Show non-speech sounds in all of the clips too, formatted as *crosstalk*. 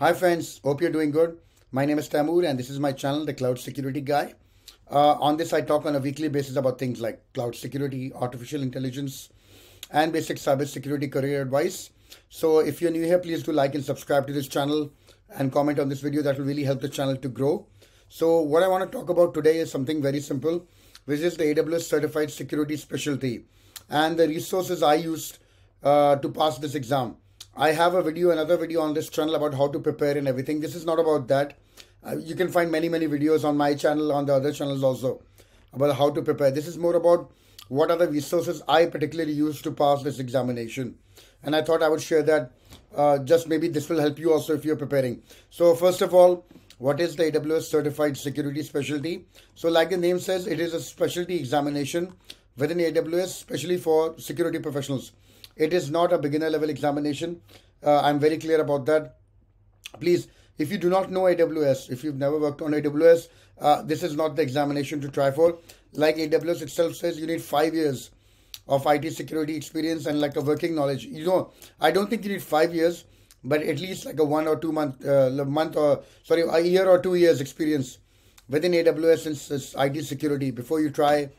Hi friends, hope you're doing good. My name is Taimur and this is my channel, The Cloud Security Guy. Uh, on this, I talk on a weekly basis about things like cloud security, artificial intelligence, and basic cyber security career advice. So if you're new here, please do like and subscribe to this channel and comment on this video. That will really help the channel to grow. So what I want to talk about today is something very simple, which is the AWS Certified Security Specialty and the resources I used uh, to pass this exam. I have a video, another video on this channel about how to prepare and everything. This is not about that. Uh, you can find many, many videos on my channel, on the other channels also, about how to prepare. This is more about what are the resources I particularly use to pass this examination. And I thought I would share that. Uh, just maybe this will help you also if you're preparing. So first of all, what is the AWS Certified Security Specialty? So like the name says, it is a specialty examination within AWS, especially for security professionals. It is not a beginner level examination. Uh, I'm very clear about that. Please, if you do not know AWS, if you've never worked on AWS, uh, this is not the examination to try for. Like AWS itself says, you need five years of IT security experience and like a working knowledge. You know, I don't think you need five years, but at least like a one or two month, uh, month or sorry, a year or two years experience within AWS and IT security before you try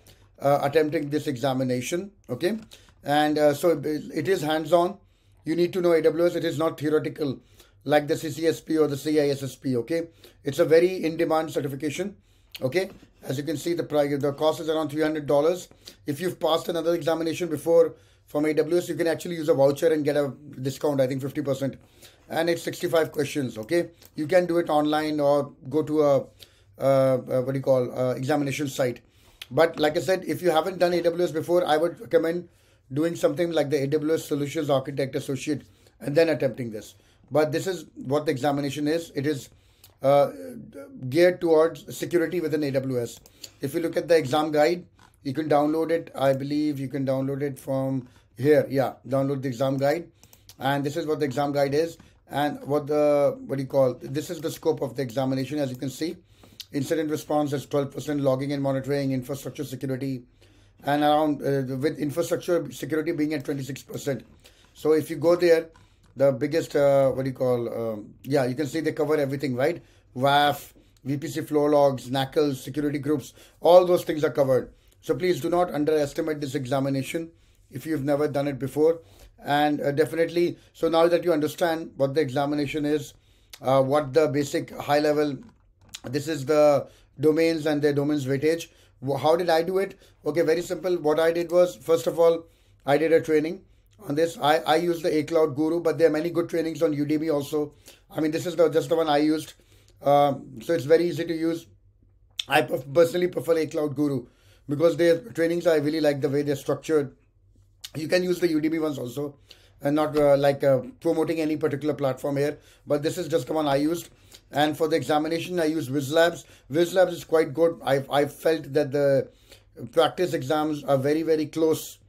uh, attempting this examination. Okay and uh, so it is hands-on. You need to know aws it is not theoretical like the ccsp or the cissp okay? It's a very in-demand certification okay? As you can see the price the cost is around $300 if you've passed another examination before from aws you can actually use a voucher and get a discount i think 50% and it's 65 questions okay? You can do it online or go to a uh, uh, what do you call uh, examination site. But like i said if you haven't done aws before i would recommend doing something like the AWS Solutions Architect Associate and then attempting this. But this is what the examination is. It is uh, geared towards security within AWS. If you look at the exam guide, you can download it. I believe you can download it from here. Yeah, download the exam guide. And this is what the exam guide is. And what the, what do you call, this is the scope of the examination as you can see. Incident response is 12% logging and monitoring, infrastructure security, and around uh, with infrastructure security being at 26%. So if you go there, the biggest, uh, what do you call, um, yeah, you can see they cover everything, right? WAF, VPC flow logs, NACLs, security groups, all those things are covered. So please do not underestimate this examination if you've never done it before. And uh, definitely, so now that you understand what the examination is, uh, what the basic high level, this is the domains and the domains weightage. How did I do it? Okay, very simple. What I did was, first of all, I did a training on this. I, I used the A Cloud Guru, but there are many good trainings on Udemy also. I mean, this is the, just the one I used. Um, so it's very easy to use. I personally prefer A Cloud Guru because their trainings, I really like the way they're structured. You can use the Udemy ones also and not uh, like uh, promoting any particular platform here, but this is just the one I used. And for the examination, I use Whizlabs. Whizlabs is quite good. I I felt that the practice exams are very very close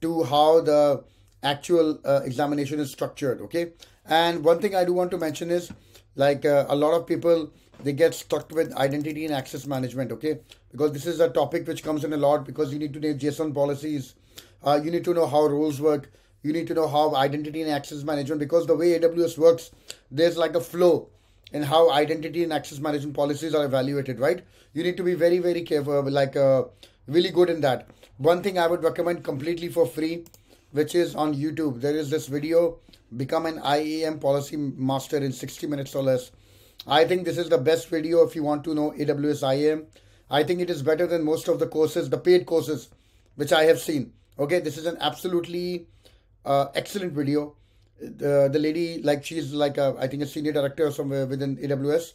to how the actual uh, examination is structured. Okay. And one thing I do want to mention is like uh, a lot of people they get stuck with identity and access management. Okay, because this is a topic which comes in a lot because you need to know JSON policies. Uh, you need to know how rules work. You need to know how identity and access management because the way AWS works, there's like a flow and how identity and access management policies are evaluated, right? You need to be very, very careful, like uh, really good in that. One thing I would recommend completely for free, which is on YouTube. There is this video, Become an IAM Policy Master in 60 minutes or less. I think this is the best video if you want to know AWS IAM. I think it is better than most of the courses, the paid courses, which I have seen. Okay, this is an absolutely uh, excellent video the the lady like she's like a, I think a senior director somewhere within AWS,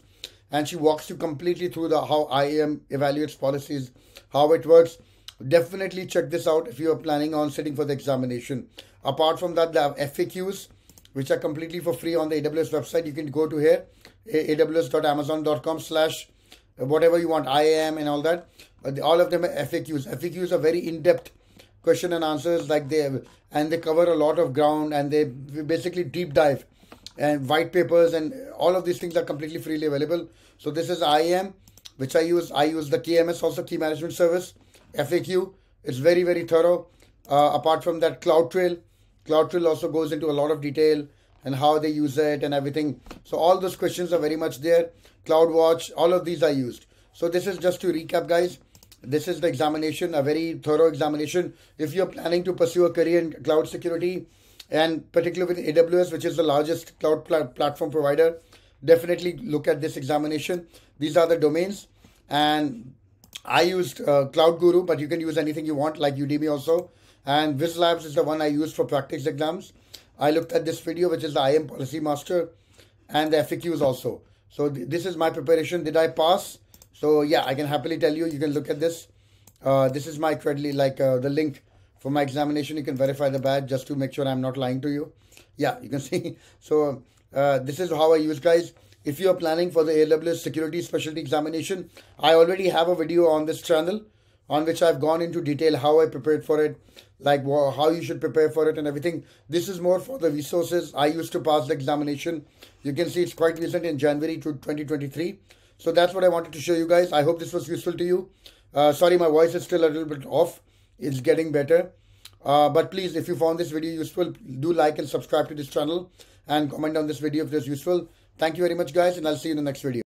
and she walks you completely through the how IAM evaluates policies, how it works. Definitely check this out if you are planning on sitting for the examination. Apart from that, they have FAQs, which are completely for free on the AWS website. You can go to here, aws.amazon.com slash uh, whatever you want, IAM and all that. Uh, all of them are FAQs. FAQs are very in-depth question and answers like they and they cover a lot of ground and they basically deep dive and white papers and all of these things are completely freely available so this is IAM which I use I use the KMS also key management service FAQ it's very very thorough uh, apart from that CloudTrail CloudTrail also goes into a lot of detail and how they use it and everything. So all those questions are very much there. CloudWatch, all of these are used. So this is just to recap, guys. This is the examination, a very thorough examination. If you're planning to pursue a career in cloud security, and particularly with AWS, which is the largest cloud pl platform provider, definitely look at this examination. These are the domains, and I used uh, Cloud Guru, but you can use anything you want, like Udemy also. And Whizlabs is the one I used for practice exams. I looked at this video, which is the IAM Policy Master, and the FAQs also. So th this is my preparation. Did I pass? So yeah, I can happily tell you. You can look at this. Uh, this is my credly like uh, the link for my examination. You can verify the badge just to make sure I'm not lying to you. Yeah, you can *laughs* see. So uh, this is how I use guys. If you are planning for the AWS security specialty examination, I already have a video on this channel on which I've gone into detail how I prepared for it, like how you should prepare for it and everything. This is more for the resources. I used to pass the examination. You can see it's quite recent in January to 2023. So that's what I wanted to show you guys. I hope this was useful to you. Uh, sorry, my voice is still a little bit off. It's getting better. Uh, but please, if you found this video useful, do like and subscribe to this channel and comment on this video if it is useful. Thank you very much, guys, and I'll see you in the next video.